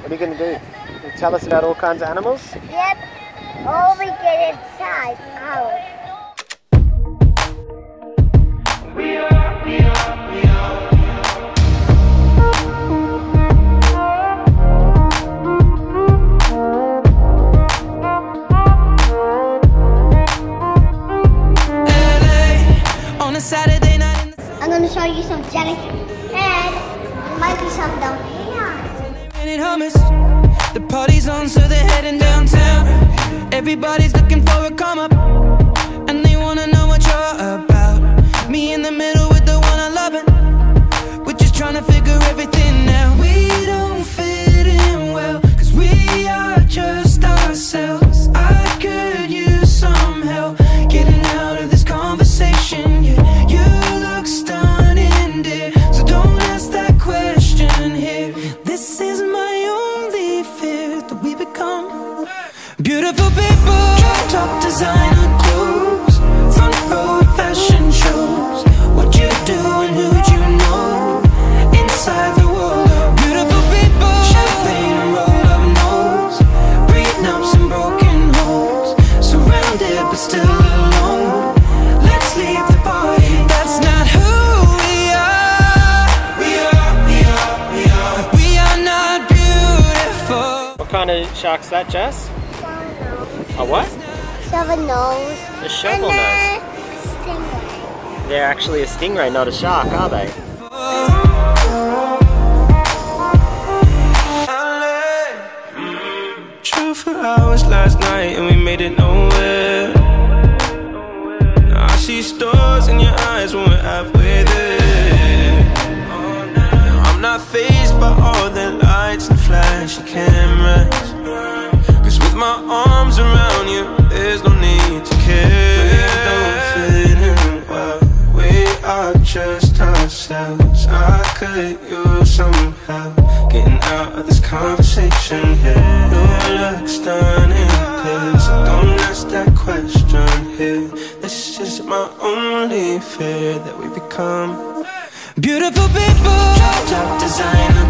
What are you going to do? You tell us about all kinds of animals? Yep. Or we get inside. On a Saturday going to show you some jellyfish. And there might be some down here. The party's on, so they're heading downtown. Everybody's looking for a come up, and they wanna know what you're about. Me in the middle with the one I love. We're just trying to figure everything kind of shark's that, Jess? A what? Seven nose. A shovel and uh, nose. a stingray. They're actually a stingray, not a shark, are they? True for hours last night and we made it nowhere. Now I see stars in your eyes when we're halfway there. Now I'm not phased by all the lights and flashing cameras. Cause with my arms ourselves. I could use some help getting out of this conversation here. You look stunning, please. So don't ask that question here. This is my only fear that we become beautiful people. Top designer